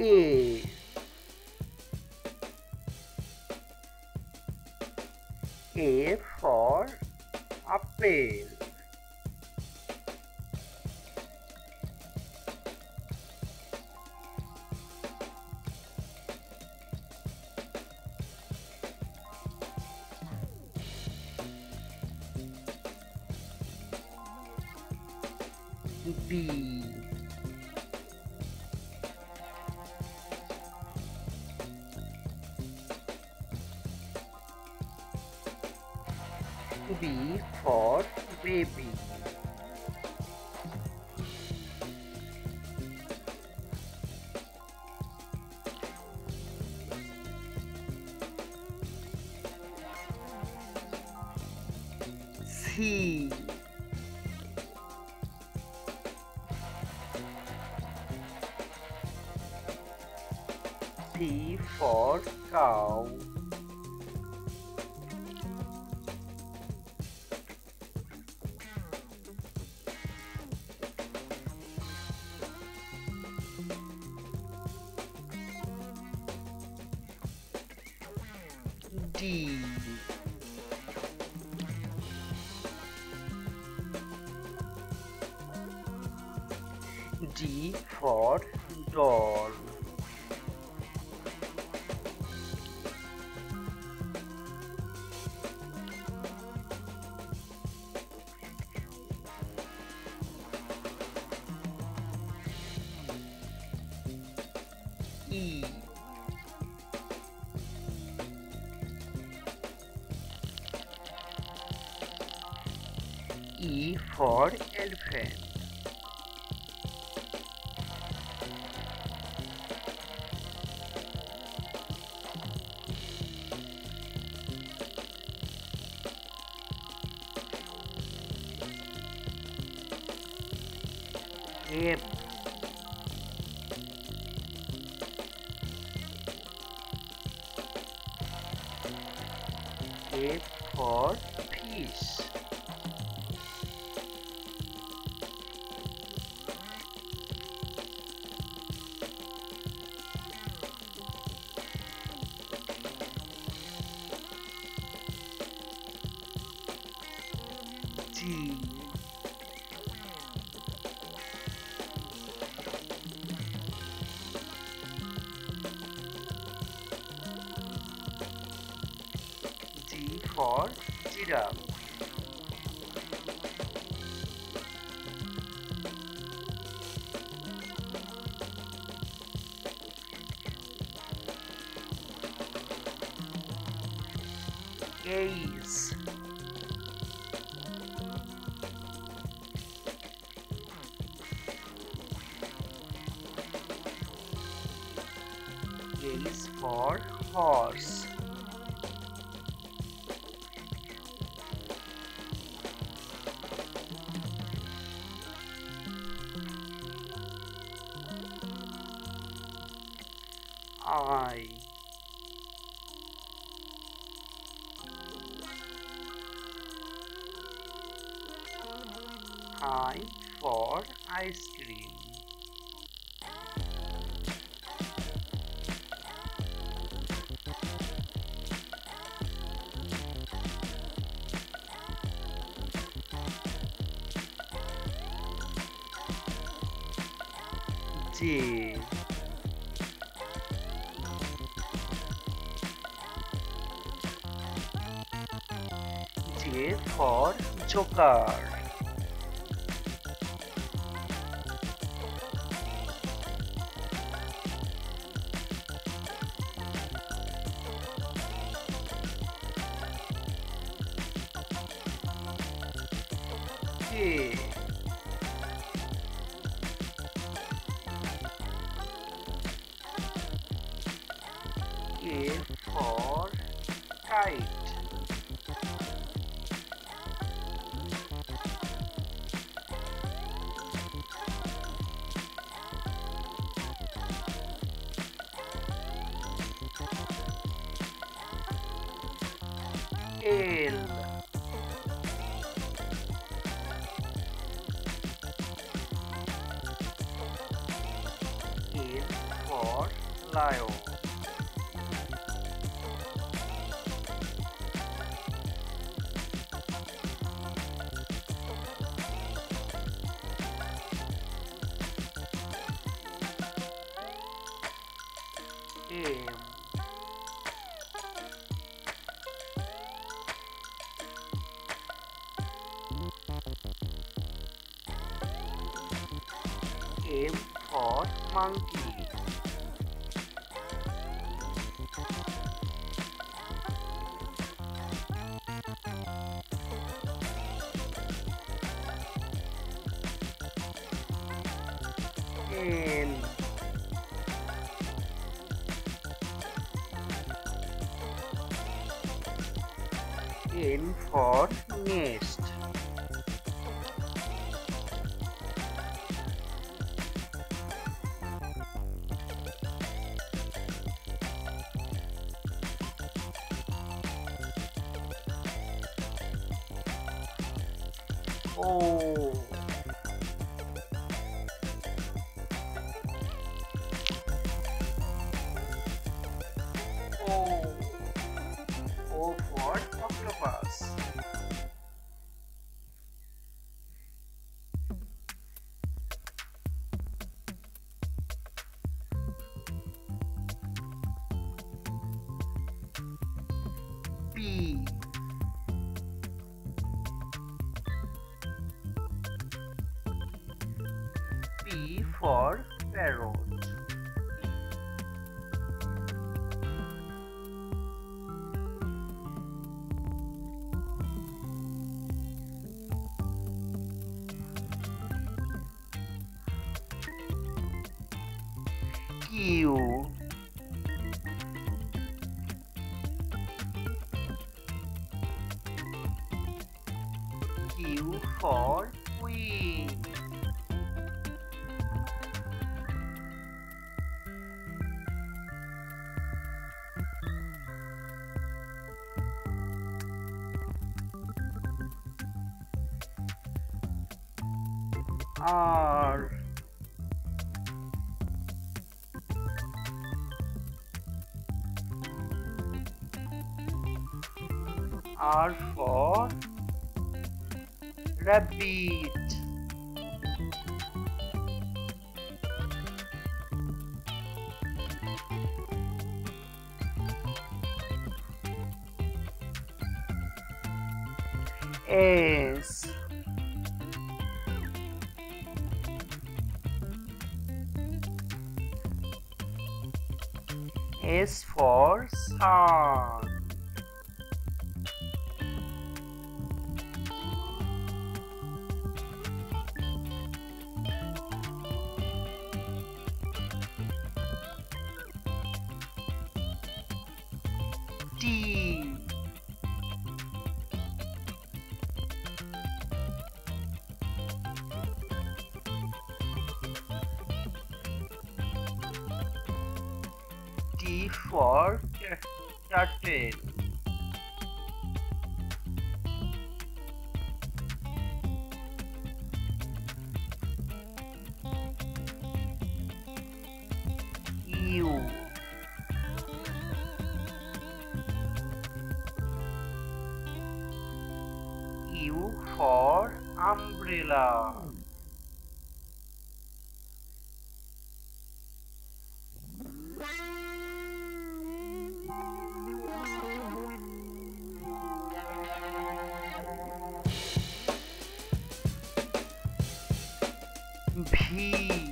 A. A for apple. B B for baby. C C for cow D. D for doll for elephant F F for fish for giraffe Ace Ace for horse I I for ice cream. J J for Joker K. K for kite for lion. M M for monkey. N N for nest. Oh. Oh. Oh, o O O for octopus. For parrot. Q Q for R R for rabbit. S S for sun. T for tur- U U for umbrella. V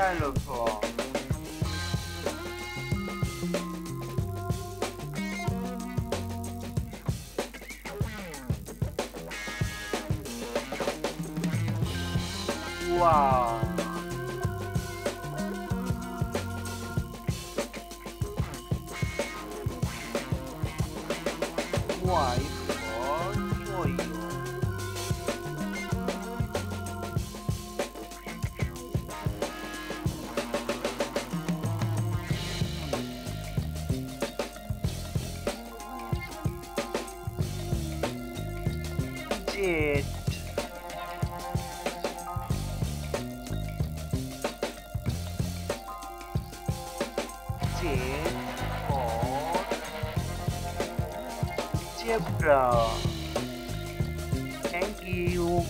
xylophone Wow. Y for zebra thank you